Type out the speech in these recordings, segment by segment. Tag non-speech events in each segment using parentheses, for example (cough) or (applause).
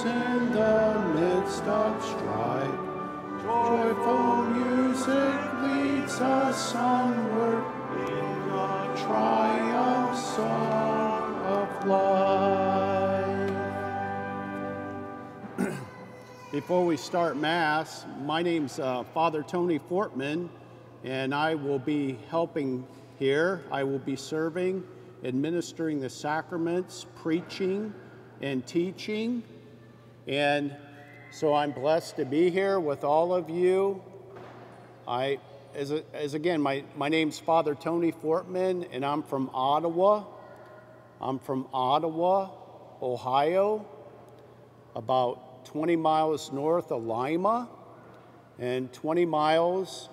in the midst of strife. Joyful music leads us onward in the triumph song of life. (clears throat) Before we start Mass, my name's uh, Father Tony Fortman, and I will be helping here. I will be serving, administering the sacraments, preaching, and teaching. And so I'm blessed to be here with all of you. I, as, a, as again, my, my name's Father Tony Fortman, and I'm from Ottawa. I'm from Ottawa, Ohio, about 20 miles north of Lima, and 20 miles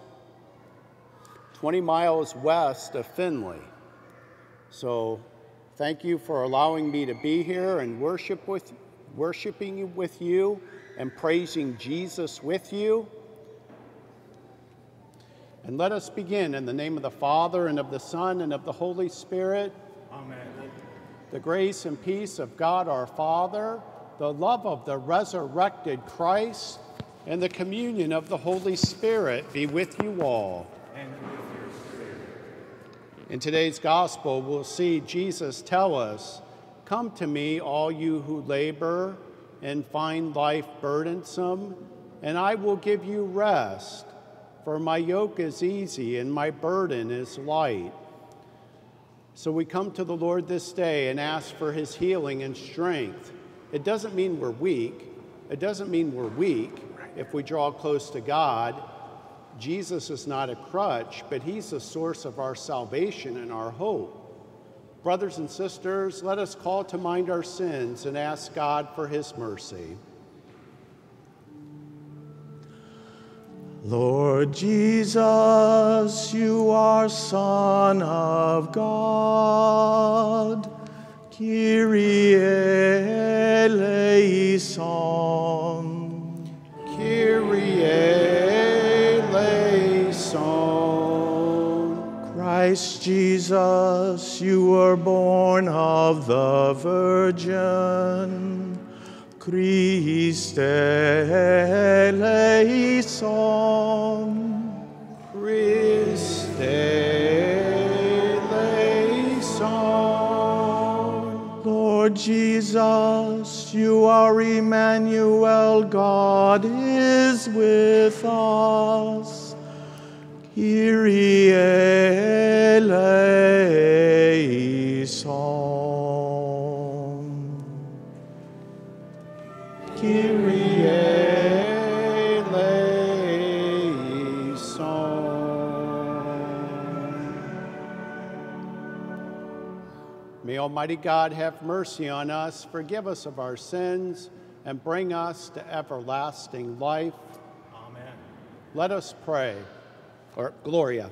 20 miles west of Findlay. So thank you for allowing me to be here and worship with, worshiping with you and praising Jesus with you. And let us begin in the name of the Father and of the Son and of the Holy Spirit. Amen. The grace and peace of God our Father, the love of the resurrected Christ, and the communion of the Holy Spirit be with you all. And with your spirit. In today's gospel, we'll see Jesus tell us, Come to me, all you who labor and find life burdensome, and I will give you rest. For my yoke is easy and my burden is light. So we come to the Lord this day and ask for his healing and strength. It doesn't mean we're weak. It doesn't mean we're weak if we draw close to God Jesus is not a crutch, but he's the source of our salvation and our hope. Brothers and sisters, let us call to mind our sins and ask God for his mercy. Lord Jesus, you are Son of God. Kyrie eleison. Kyrie Christ Jesus, you were born of the Virgin. Christe eleison. Christe eleison. Lord Jesus, you are Emmanuel, God is with us. Kyrie eleison. Kyrie eleison. May Almighty God have mercy on us, forgive us of our sins, and bring us to everlasting life. Amen. Let us pray or Gloria.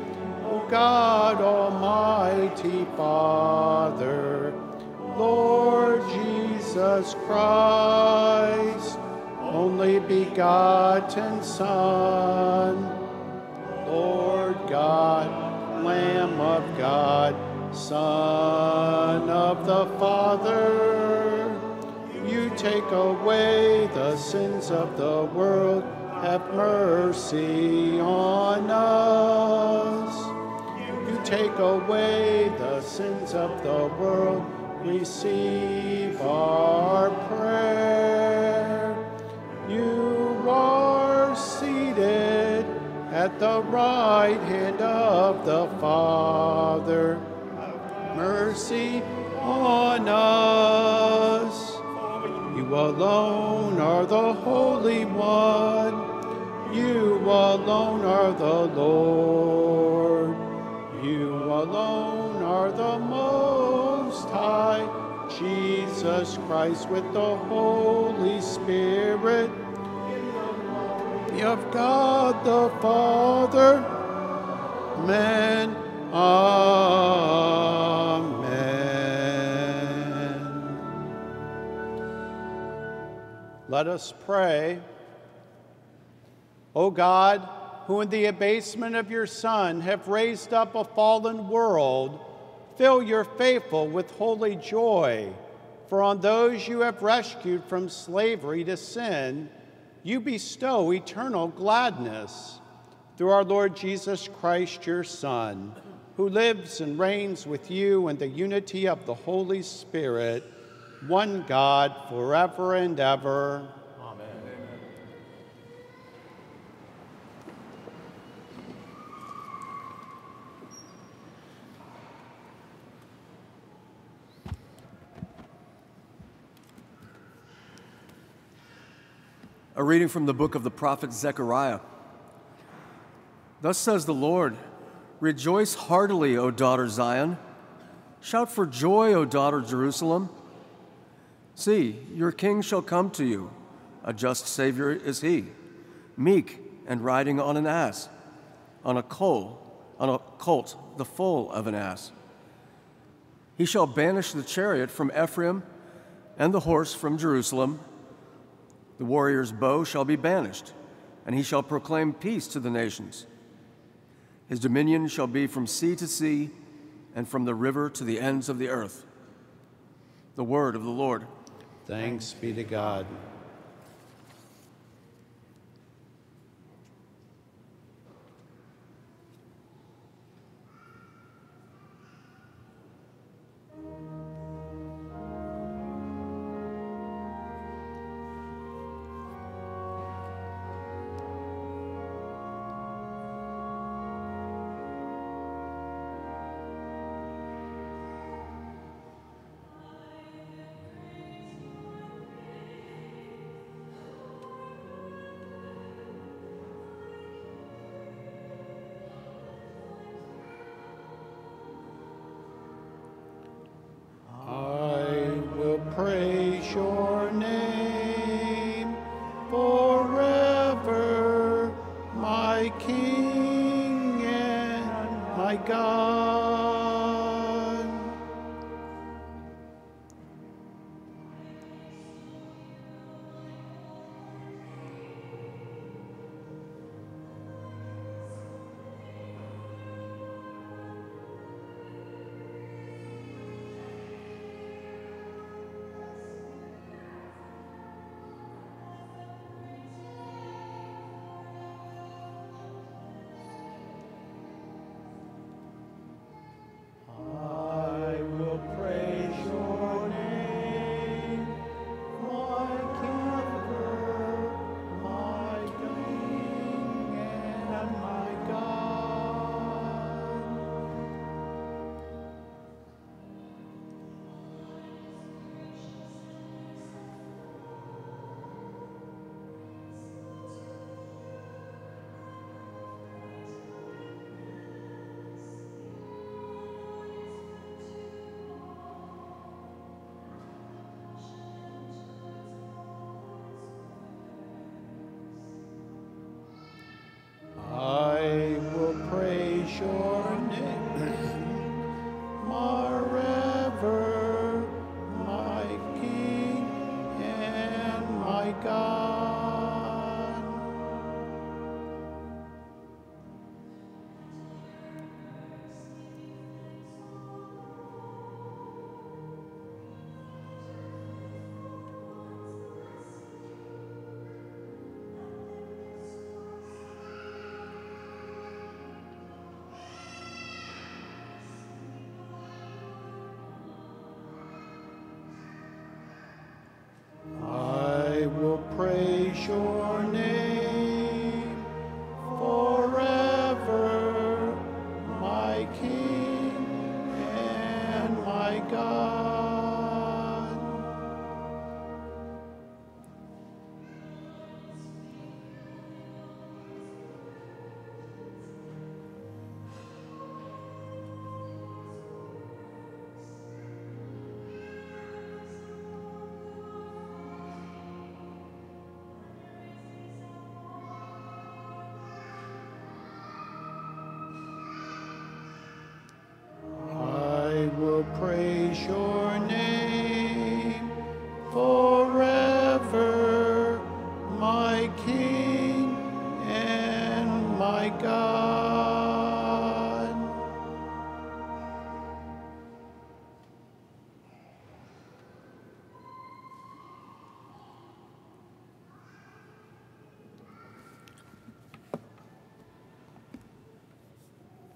God, almighty Father, Lord Jesus Christ, only begotten Son, Lord God, Lamb of God, Son of the Father, you take away the sins of the world, have mercy on us. Take away the sins of the world, receive our prayer. You are seated at the right hand of the Father. Mercy on us. You alone are the Holy One. You alone are the Lord. You alone are the Most High Jesus Christ with the Holy Spirit, of God the Father. Amen. Amen. Let us pray. O God, who in the abasement of your Son have raised up a fallen world, fill your faithful with holy joy. For on those you have rescued from slavery to sin, you bestow eternal gladness. Through our Lord Jesus Christ, your Son, who lives and reigns with you in the unity of the Holy Spirit, one God, forever and ever. A reading from the book of the prophet Zechariah. Thus says the Lord Rejoice heartily, O daughter Zion. Shout for joy, O daughter Jerusalem. See, your king shall come to you. A just Savior is he, meek and riding on an ass, on a colt, on a colt, the foal of an ass. He shall banish the chariot from Ephraim and the horse from Jerusalem the warrior's bow shall be banished, and he shall proclaim peace to the nations. His dominion shall be from sea to sea and from the river to the ends of the earth. The word of the Lord. Thanks be to God.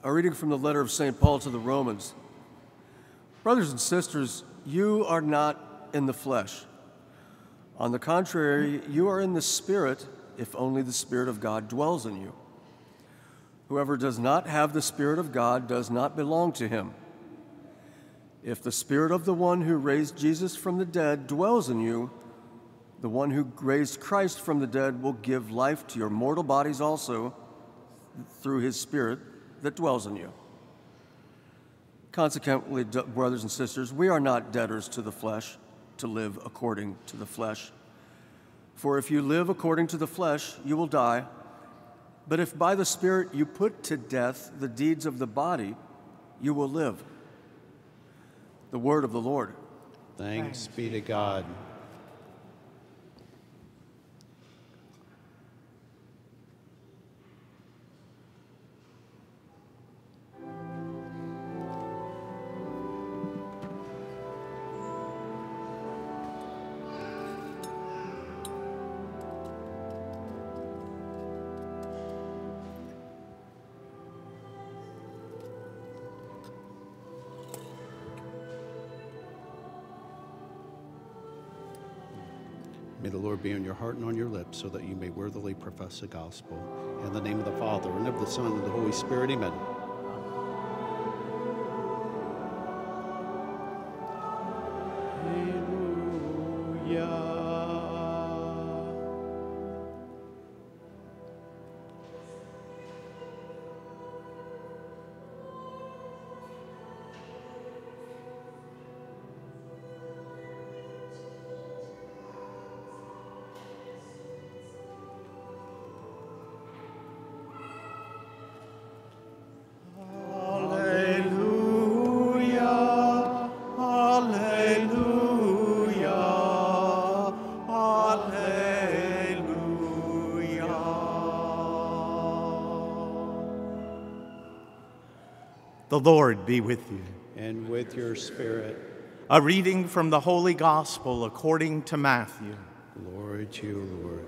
A reading from the letter of St. Paul to the Romans. Brothers and sisters, you are not in the flesh. On the contrary, you are in the Spirit, if only the Spirit of God dwells in you. Whoever does not have the Spirit of God does not belong to him. If the Spirit of the one who raised Jesus from the dead dwells in you, the one who raised Christ from the dead will give life to your mortal bodies also through his Spirit that dwells in you. Consequently, brothers and sisters, we are not debtors to the flesh to live according to the flesh. For if you live according to the flesh, you will die. But if by the Spirit you put to death the deeds of the body, you will live. The word of the Lord. Thanks be to God. Be on your heart and on your lips so that you may worthily profess the gospel. In the name of the Father, and of the Son, and of the Holy Spirit, amen. Lord be with you. And with your spirit, A reading from the Holy Gospel according to Matthew. glory to you, Lord.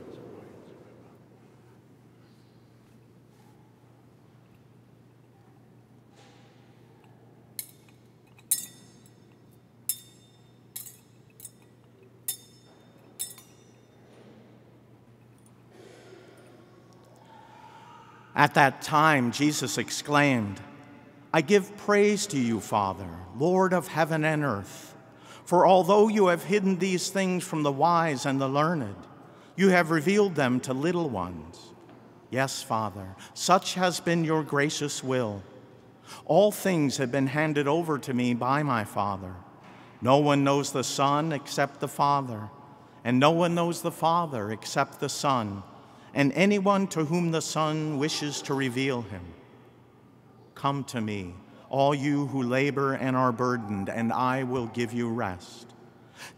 At that time, Jesus exclaimed, I give praise to you, Father, Lord of heaven and earth. For although you have hidden these things from the wise and the learned, you have revealed them to little ones. Yes, Father, such has been your gracious will. All things have been handed over to me by my Father. No one knows the Son except the Father, and no one knows the Father except the Son, and anyone to whom the Son wishes to reveal him. Come to me, all you who labor and are burdened, and I will give you rest.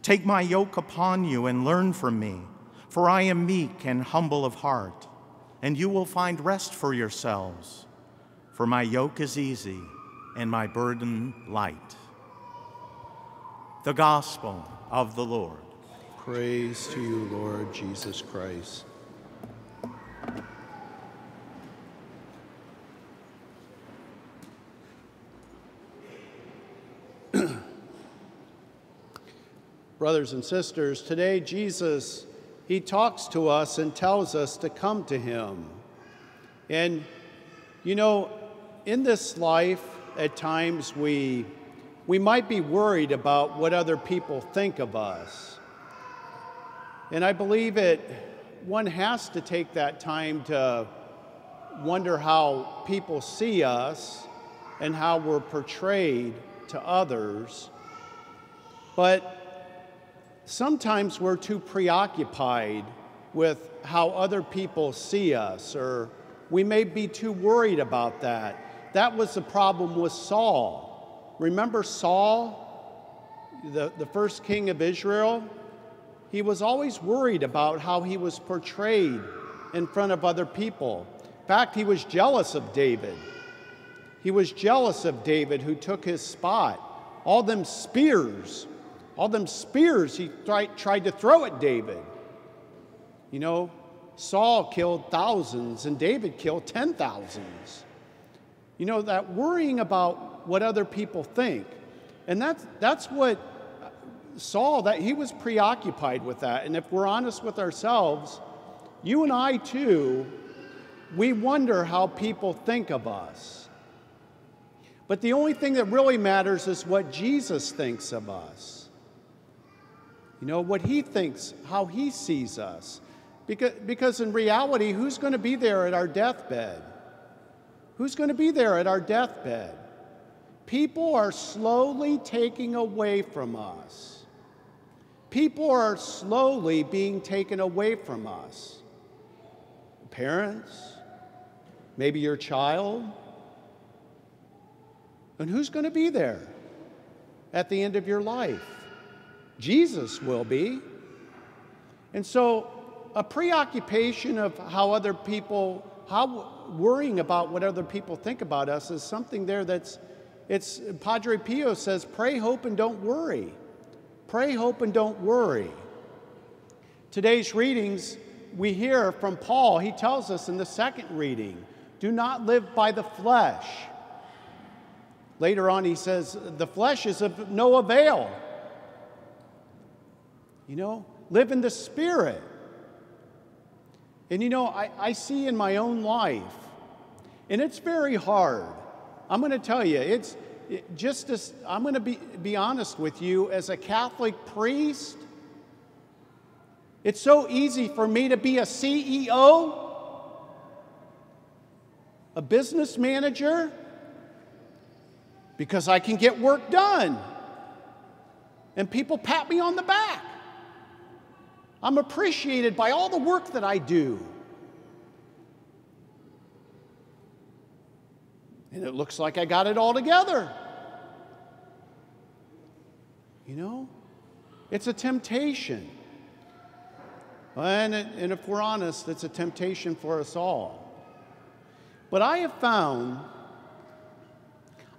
Take my yoke upon you and learn from me, for I am meek and humble of heart, and you will find rest for yourselves. For my yoke is easy and my burden light. The Gospel of the Lord. Praise to you, Lord Jesus Christ. Brothers and sisters, today Jesus, he talks to us and tells us to come to him. And you know, in this life, at times we we might be worried about what other people think of us. And I believe it one has to take that time to wonder how people see us and how we're portrayed to others. But sometimes we're too preoccupied with how other people see us, or we may be too worried about that. That was the problem with Saul. Remember Saul, the, the first king of Israel? He was always worried about how he was portrayed in front of other people In fact, he was jealous of David. He was jealous of David who took his spot. All them spears, all them spears he tried, to throw at David. You know, Saul killed thousands and David killed ten thousands. You know, that worrying about what other people think. And that's, that's what uh, Saul, that he was preoccupied with that. And if we're honest with ourselves, you and I too, we wonder how people think of us. But the only thing that really matters is what Jesus thinks of us. You know, what he thinks, how he sees us. Because, because in reality, who's going to be there at our deathbed? Who's going to be there at our deathbed? People are slowly taking away from us. People are slowly being taken away from us. Parents, maybe your child. And who's going to be there at the end of your life? Jesus will be. And so a preoccupation of how other people, how worrying about what other people think about us is something there that's, it's, Padre Pio says, pray, hope, and don't worry. Pray, hope, and don't worry. Today's readings, we hear from Paul. He tells us in the second reading, do not live by the flesh. Later on, he says, the flesh is of no avail. You know, live in the spirit. And you know, I, I see in my own life, and it's very hard. I'm going to tell you, it's it, just as I'm going to be, be honest with you, as a Catholic priest, it's so easy for me to be a CEO, a business manager, because I can get work done. And people pat me on the back. I'm appreciated by all the work that I do. And it looks like I got it all together. You know, it's a temptation. And, and if we're honest, it's a temptation for us all. But I have found,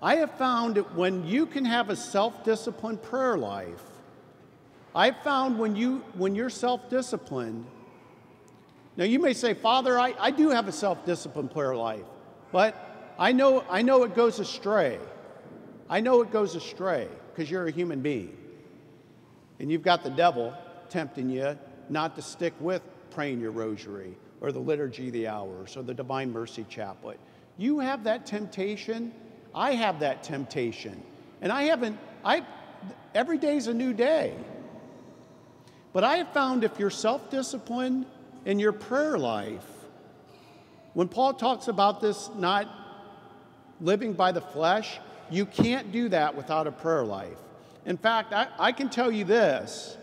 I have found that when you can have a self disciplined prayer life, I've found when, you, when you're self disciplined, now you may say, Father, I, I do have a self disciplined prayer life, but I know, I know it goes astray. I know it goes astray because you're a human being. And you've got the devil tempting you not to stick with praying your rosary or the liturgy of the hours or the divine mercy chaplet. You have that temptation. I have that temptation. And I haven't, I, every day's a new day. But I have found if you're self disciplined in your prayer life, when Paul talks about this not living by the flesh, you can't do that without a prayer life. In fact, I, I can tell you this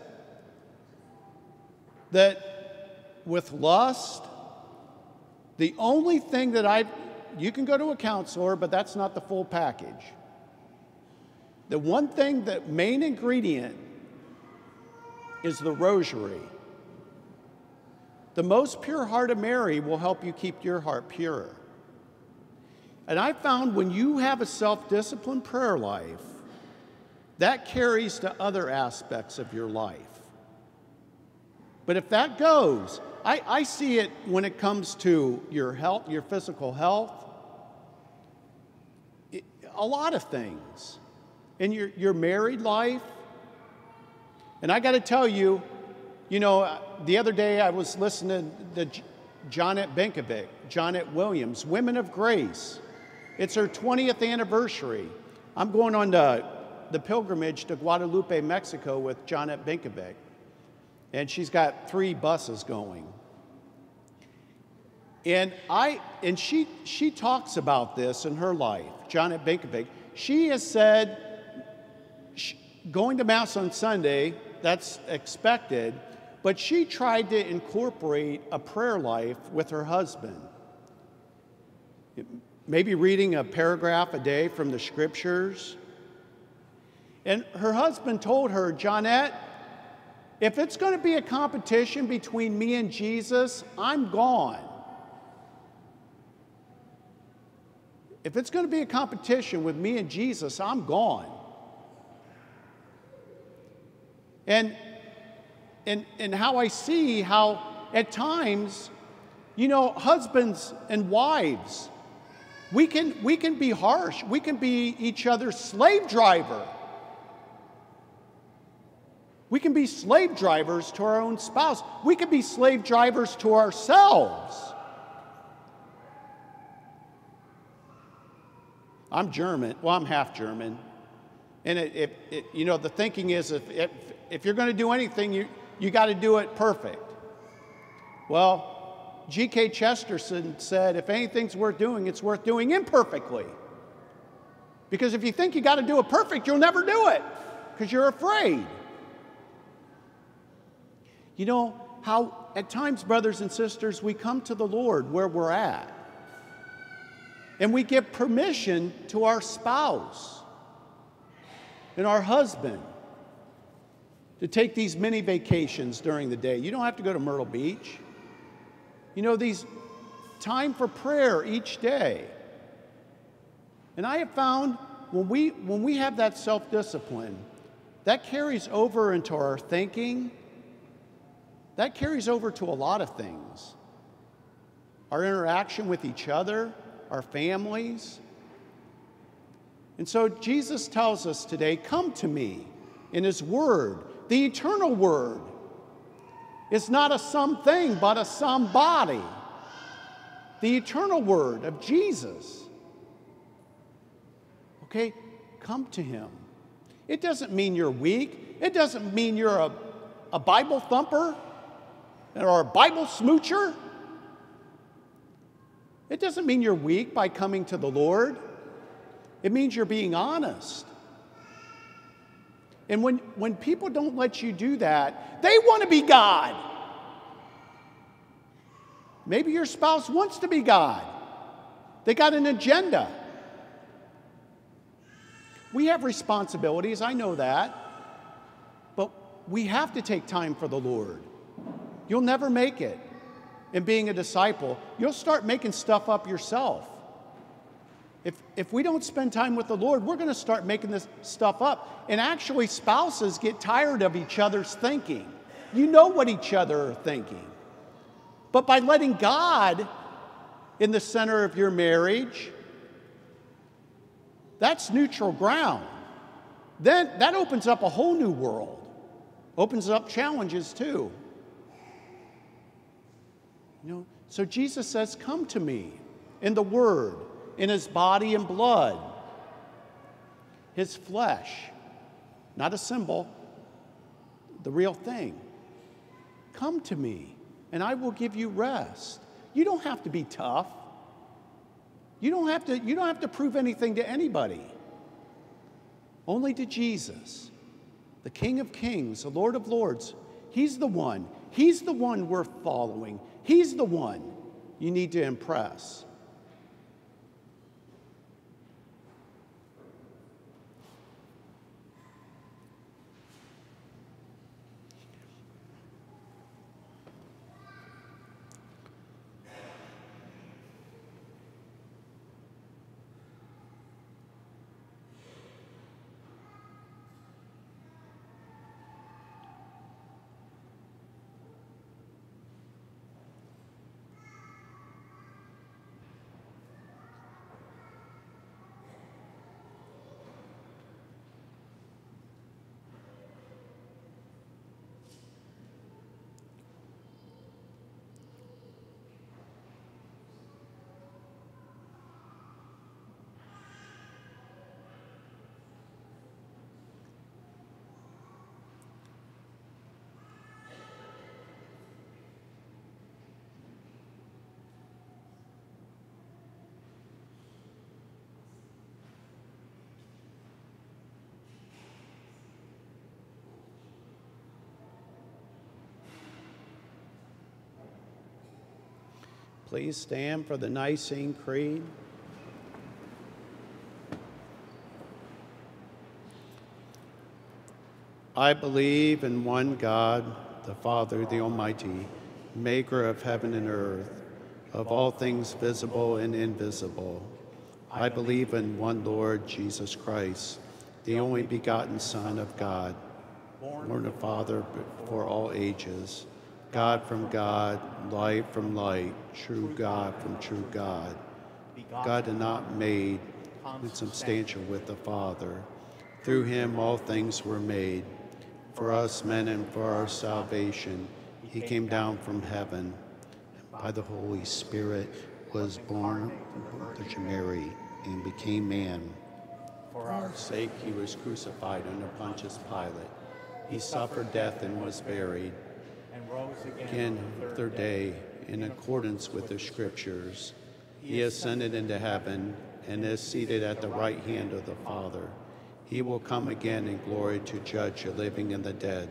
that with lust, the only thing that I, you can go to a counselor, but that's not the full package. The one thing, the main ingredient is the rosary. The most pure heart of Mary will help you keep your heart pure. And I found when you have a self disciplined prayer life, that carries to other aspects of your life. But if that goes, I, I see it when it comes to your health, your physical health, it, a lot of things. In your, your married life, and I got to tell you, you know, the other day I was listening to Johnnette Benkovic, Johnnette Williams, Women of Grace. It's her 20th anniversary. I'm going on the, the pilgrimage to Guadalupe, Mexico with Johnnette Benkovic. And she's got three buses going. And I and she she talks about this in her life, Johnnette Benkovic. She has said she, going to mass on Sunday that's expected, but she tried to incorporate a prayer life with her husband. Maybe reading a paragraph a day from the scriptures. And her husband told her, Johnnette, if it's going to be a competition between me and Jesus, I'm gone. if it's going to be a competition with me and Jesus, I'm gone. And, and, and how I see how at times, you know, husbands and wives, we can, we can be harsh. We can be each other's slave driver. We can be slave drivers to our own spouse. We can be slave drivers to ourselves. I'm German. Well, I'm half German. And it, it, it, you know, the thinking is if, if, if you're going to do anything, you, you got to do it perfect. Well, G.K. Chesterton said if anything's worth doing, it's worth doing imperfectly. Because if you think you got to do it perfect, you'll never do it because you're afraid. You know how at times, brothers and sisters, we come to the Lord where we're at. And we give permission to our spouse and our husband to take these mini vacations during the day. You don't have to go to Myrtle Beach. You know, these time for prayer each day. And I have found when we, when we have that self discipline, that carries over into our thinking, that carries over to a lot of things. Our interaction with each other, our families. And so Jesus tells us today come to me in His Word, the eternal Word. It's not a something, but a somebody. The eternal Word of Jesus. Okay, come to Him. It doesn't mean you're weak, it doesn't mean you're a, a Bible thumper or a Bible smoocher. It doesn't mean you're weak by coming to the Lord. It means you're being honest. And when, when people don't let you do that, they want to be God. Maybe your spouse wants to be God, they got an agenda. We have responsibilities, I know that, but we have to take time for the Lord. You'll never make it in being a disciple. You'll start making stuff up yourself. If, if we don't spend time with the Lord, we're going to start making this stuff up. And actually, spouses get tired of each other's thinking. You know what each other are thinking. But by letting God in the center of your marriage, that's neutral ground. Then that opens up a whole new world, opens up challenges too. You know, so Jesus says, Come to me in the Word, in His body and blood, His flesh, not a symbol, the real thing. Come to me, and I will give you rest. You don't have to be tough. You don't have to, you don't have to prove anything to anybody. Only to Jesus, the King of Kings, the Lord of Lords. He's the one. He's the one we're following. He's the one you need to impress. Please stand for the Nicene Creed. I believe in one God, the Father, the Almighty, maker of heaven and earth, of all things visible and invisible. I believe in one Lord Jesus Christ, the only begotten Son of God, born of Father before all ages, God from God, light from light, true God from true God. God and not made, consubstantial with the Father. Through him all things were made. For us men and for our salvation, he came down from heaven. And by the Holy Spirit was born of Virgin Mary and became man. For our sake he was crucified under Pontius Pilate. He suffered death and was buried. And rose again the third day in accordance with the scriptures. He ascended into heaven and is seated at the right hand of the Father. He will come again in glory to judge the living and the dead,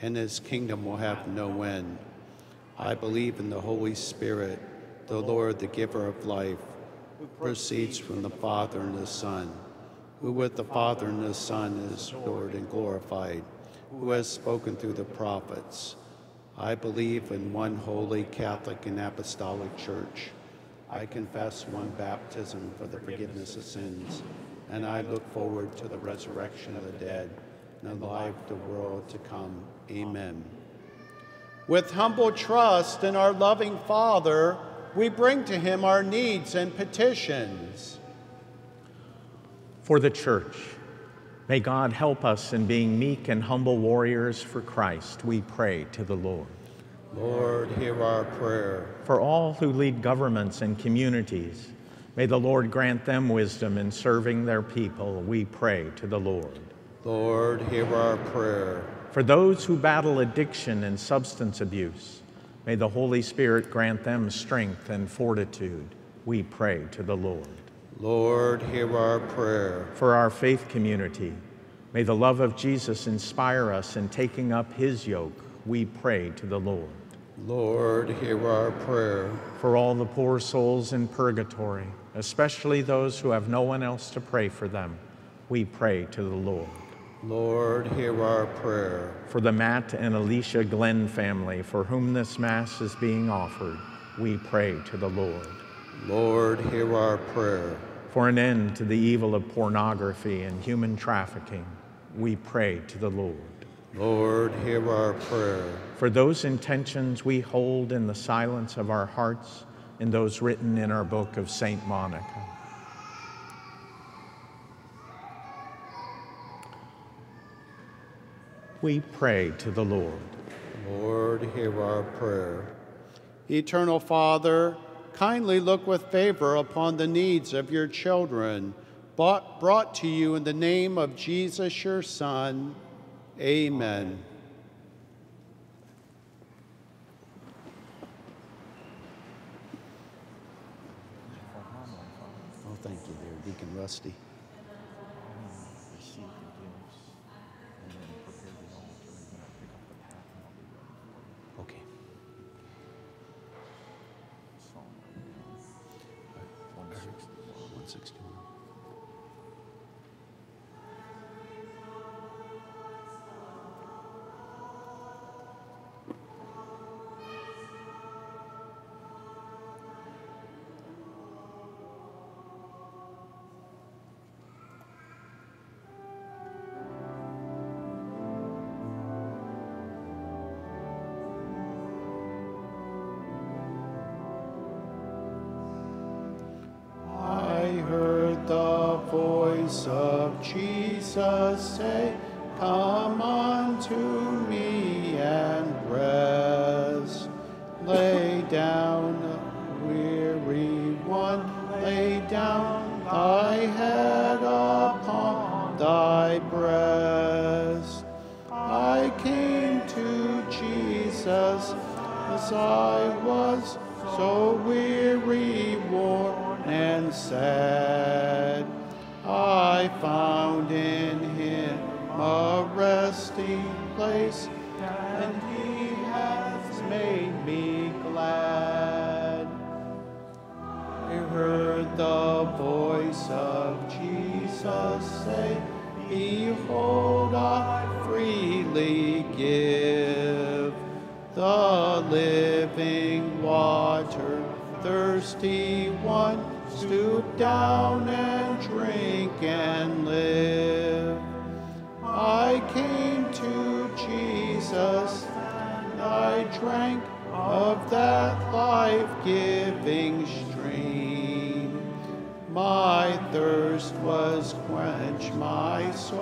and his kingdom will have no end. I believe in the Holy Spirit, the Lord, the giver of life, who proceeds from the Father and the Son, who with the Father and the Son is Lord and glorified, who has spoken through the prophets. I believe in one holy Catholic and Apostolic Church. I confess one baptism for the forgiveness of sins, and I look forward to the resurrection of the dead and the life of the world to come. Amen. With humble trust in our loving Father, we bring to him our needs and petitions. For the church, may God help us in being meek and humble warriors for Christ, we pray to the Lord. Lord, hear our prayer. For all who lead governments and communities, may the Lord grant them wisdom in serving their people, we pray to the Lord. Lord, hear our prayer. For those who battle addiction and substance abuse, may the Holy Spirit grant them strength and fortitude, we pray to the Lord. Lord, hear our prayer. For our faith community, may the love of Jesus inspire us in taking up his yoke, we pray to the Lord. Lord, hear our prayer. For all the poor souls in purgatory, especially those who have no one else to pray for them, we pray to the Lord. Lord, hear our prayer. For the Matt and Alicia Glenn family, for whom this Mass is being offered, we pray to the Lord. Lord, hear our prayer. For an end to the evil of pornography and human trafficking, we pray to the Lord. Lord, hear our prayer. For those intentions we hold in the silence of our hearts and those written in our book of St. Monica. We pray to the Lord. Lord, hear our prayer. Eternal Father, kindly look with favor upon the needs of your children, brought to you in the name of Jesus, your Son. Amen. Oh, thank you there, Deacon Rusty. Voice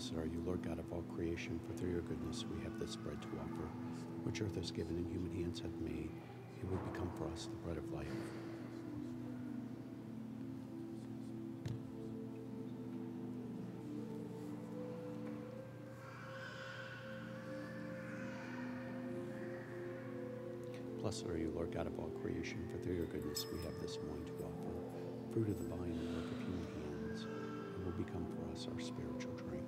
Blessed are you, Lord God of all creation, for through your goodness we have this bread to offer, which earth has given and human hands have made. It will become for us the bread of life. Blessed are you, Lord God of all creation, for through your goodness we have this wine to offer, fruit of the vine and work of human hands. It will become for us our spiritual drink.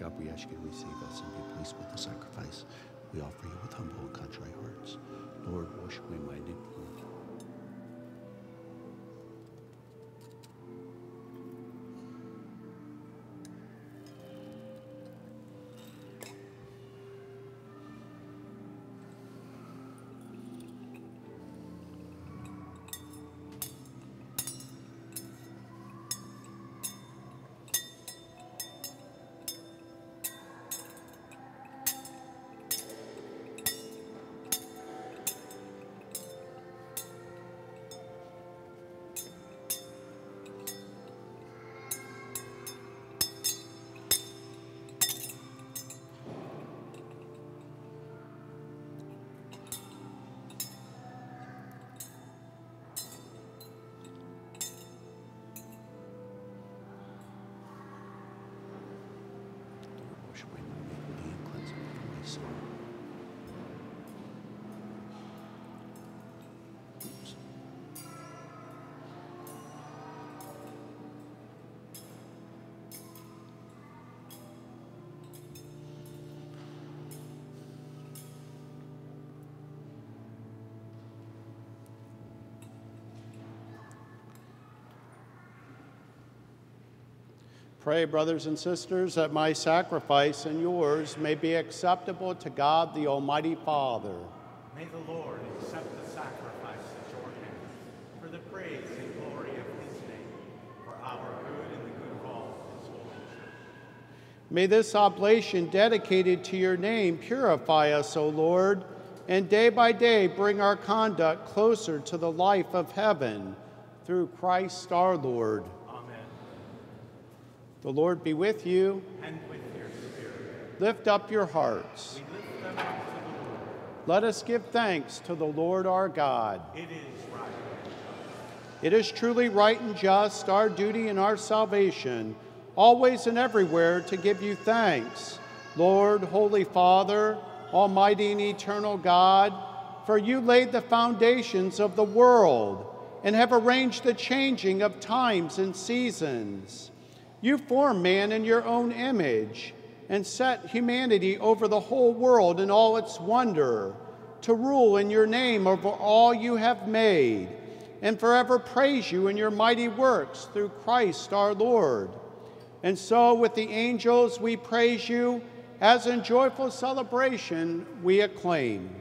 God, we ask you to receive us and be pleased with the sacrifice we offer you with humble and contrite hearts. Lord, wash away my Pray, brothers and sisters, that my sacrifice and yours may be acceptable to God the Almighty Father. May the Lord accept the sacrifice at your hands for the praise and glory of his name, for our good and the good of all his holy church. May this oblation dedicated to your name purify us, O Lord, and day by day bring our conduct closer to the life of heaven through Christ our Lord. The Lord be with you. And with your spirit, Lift up your hearts. we lift them up to the Lord. Let us give thanks to the Lord our God. It is right. It is truly right and just, our duty and our salvation, always and everywhere to give you thanks, Lord, Holy Father, Almighty and eternal God, for you laid the foundations of the world and have arranged the changing of times and seasons. You formed man in your own image and set humanity over the whole world in all its wonder, to rule in your name over all you have made, and forever praise you in your mighty works through Christ our Lord. And so, with the angels, we praise you, as in joyful celebration we acclaim.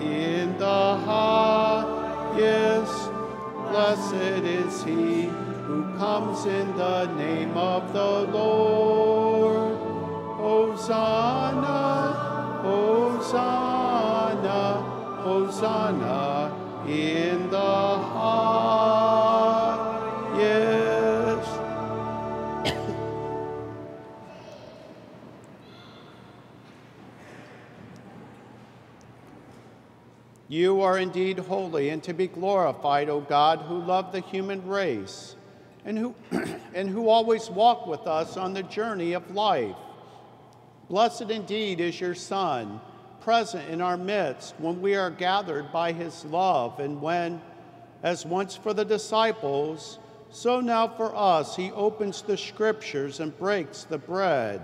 in the highest. Blessed is he who comes in the name of the Lord. Hosanna, Hosanna, Hosanna in You are indeed holy and to be glorified, O God, who love the human race and who, (clears throat) and who always walk with us on the journey of life. Blessed indeed is your Son, present in our midst when we are gathered by his love, and when, as once for the disciples, so now for us, he opens the scriptures and breaks the bread.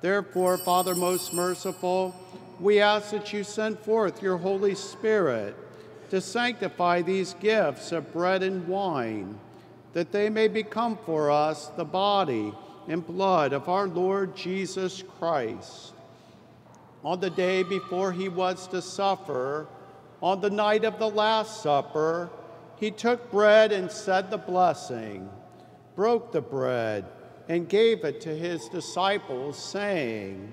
Therefore, Father most merciful, we ask that you send forth your Holy Spirit to sanctify these gifts of bread and wine, that they may become for us the body and blood of our Lord Jesus Christ. On the day before he was to suffer, on the night of the Last Supper, he took bread and said the blessing, broke the bread, and gave it to his disciples, saying,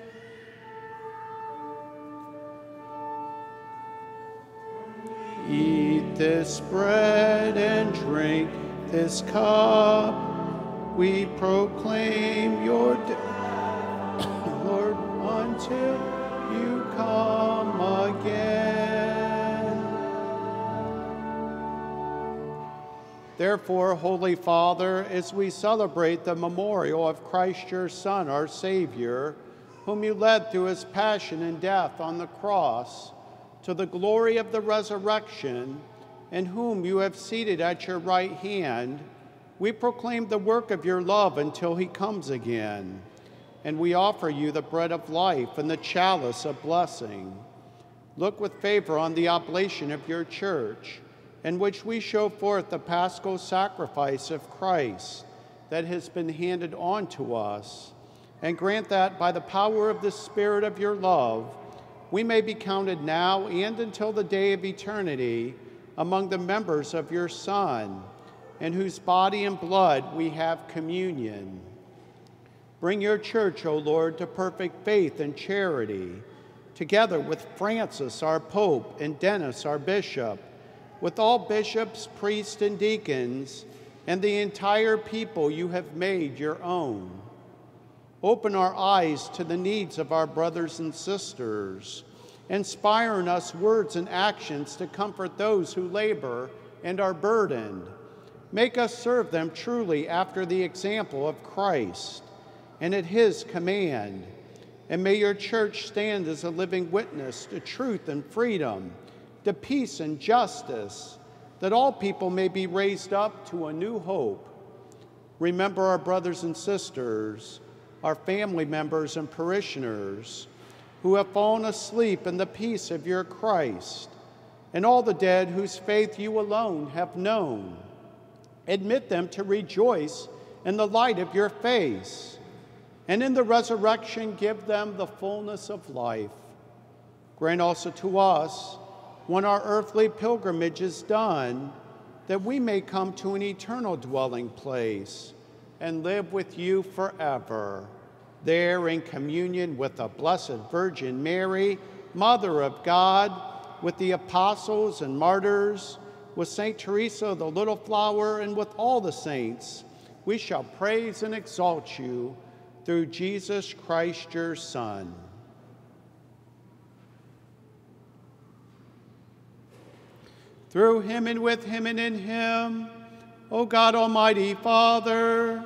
Eat this bread and drink this cup. We proclaim your death, (coughs) Lord, until you come again. Therefore, Holy Father, as we celebrate the memorial of Christ your Son, our Savior, whom you led through his passion and death on the cross, to the glory of the resurrection, and whom you have seated at your right hand, we proclaim the work of your love until he comes again. And we offer you the bread of life and the chalice of blessing. Look with favor on the oblation of your church, in which we show forth the paschal sacrifice of Christ that has been handed on to us, and grant that by the power of the Spirit of your love, we may be counted now and until the day of eternity among the members of your Son, in whose body and blood we have communion. Bring your church, O Lord, to perfect faith and charity, together with Francis, our Pope, and Dennis, our Bishop, with all bishops, priests, and deacons, and the entire people you have made your own. Open our eyes to the needs of our brothers and sisters, inspire in us words and actions to comfort those who labor and are burdened. Make us serve them truly after the example of Christ and at his command. And may your church stand as a living witness to truth and freedom, to peace and justice, that all people may be raised up to a new hope. Remember our brothers and sisters, our family members and parishioners who have fallen asleep in the peace of your Christ, and all the dead whose faith you alone have known. Admit them to rejoice in the light of your face and in the resurrection give them the fullness of life. Grant also to us, when our earthly pilgrimage is done, that we may come to an eternal dwelling place and live with you forever, there in communion with the Blessed Virgin Mary, Mother of God, with the apostles and martyrs, with St. Teresa the Little Flower, and with all the saints, we shall praise and exalt you through Jesus Christ, your Son. Through him and with him and in him, O God Almighty Father,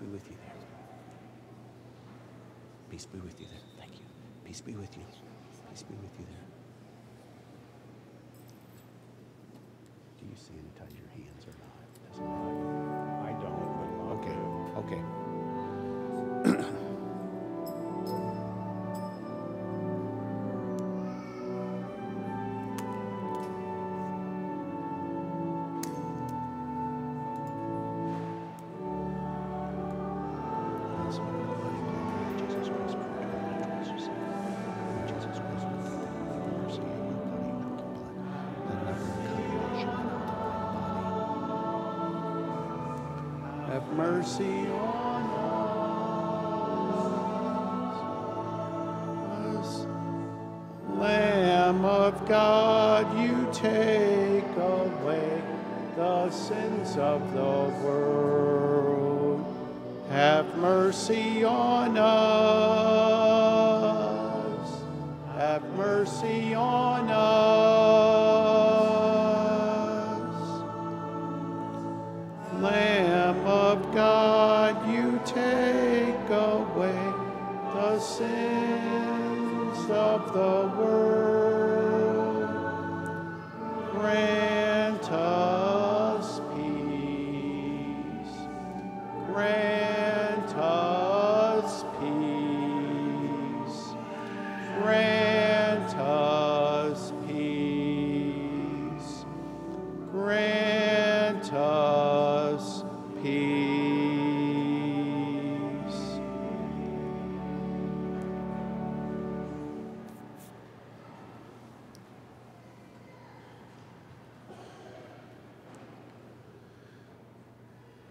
be with you there. Peace be with you there. Thank you. Peace be with you.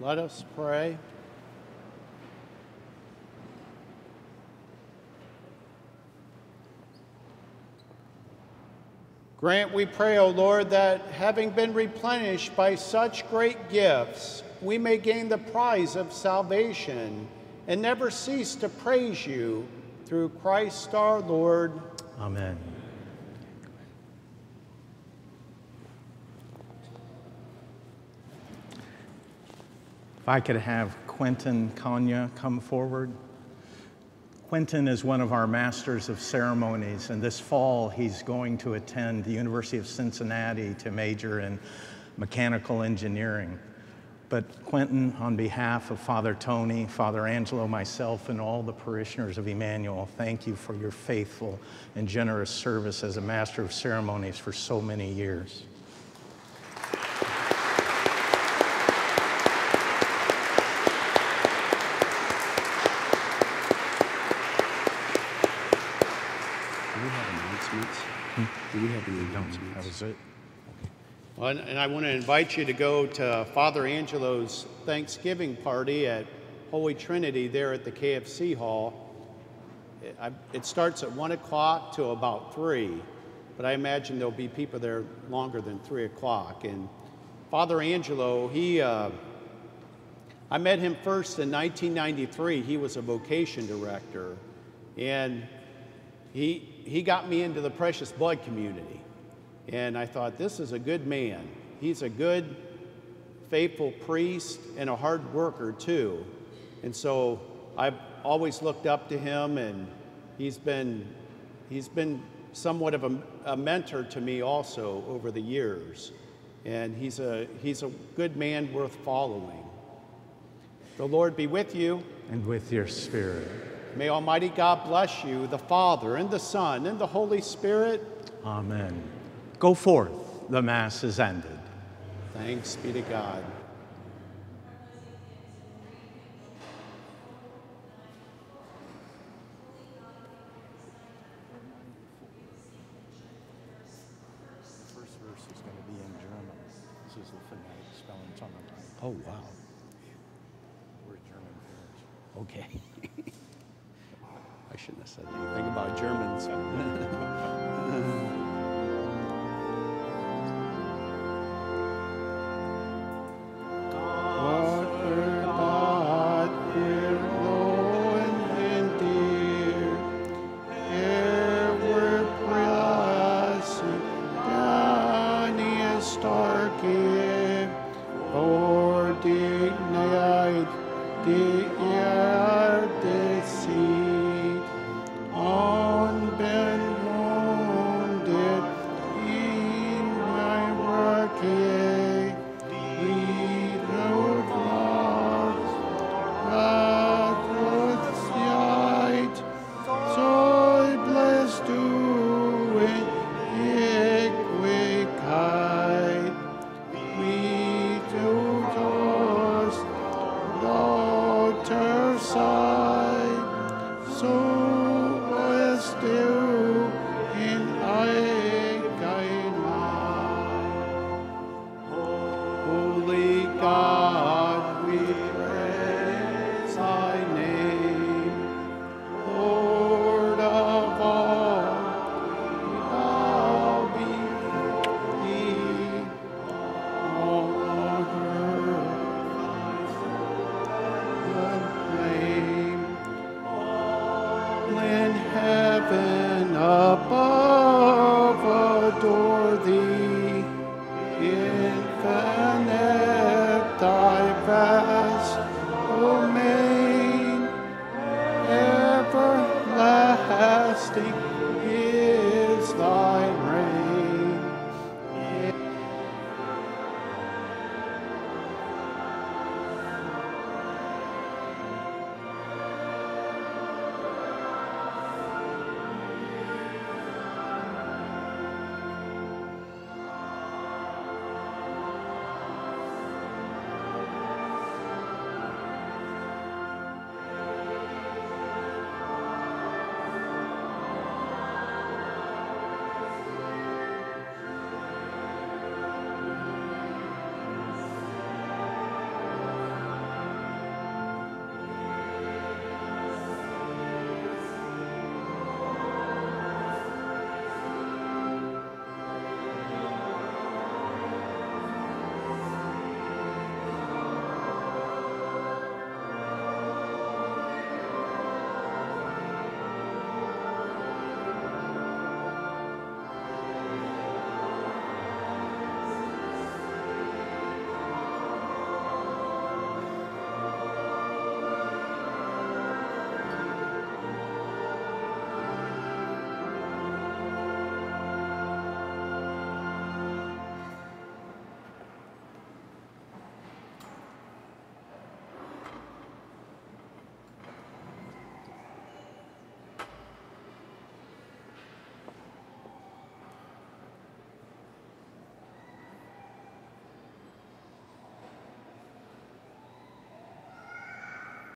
Let us pray. Grant, we pray, O Lord, that having been replenished by such great gifts, we may gain the prize of salvation and never cease to praise you through Christ our Lord. Amen. I could have Quentin Kanya come forward. Quentin is one of our masters of ceremonies, and this fall he's going to attend the University of Cincinnati to major in mechanical engineering. But Quentin, on behalf of Father Tony, Father Angelo, myself, and all the parishioners of Emmanuel, thank you for your faithful and generous service as a master of ceremonies for so many years. Do we have announcements? Do we announcements? That was it. Well, and- I want to invite you to go to Father Angelo's Thanksgiving party at Holy Trinity there at the K of C Hall. It- It starts at 1 o'clock to about 3, but I imagine there'll be people there longer than 3 o'clock. And Father Angelo, he, uh, I met him first in 1993. He was a vocation director, and he, he got me into the precious blood community. And I thought, this is a good man. He's a good, faithful priest and a hard worker, too. And so I've always looked up to him, and he's been, he's been somewhat of a, a mentor to me also over the years. And he's a, he's a good man worth following. The Lord be with you. And with your spirit. May Almighty God bless you, the Father, and the Son, and the Holy Spirit. Amen. Go forth. The Mass is ended. Thanks be to God. first verse is going to be in German. This is the phonetic spelling. It's on the right. Oh, wow. We're German viewers. Okay. (laughs) I shouldn't have said anything about Germans.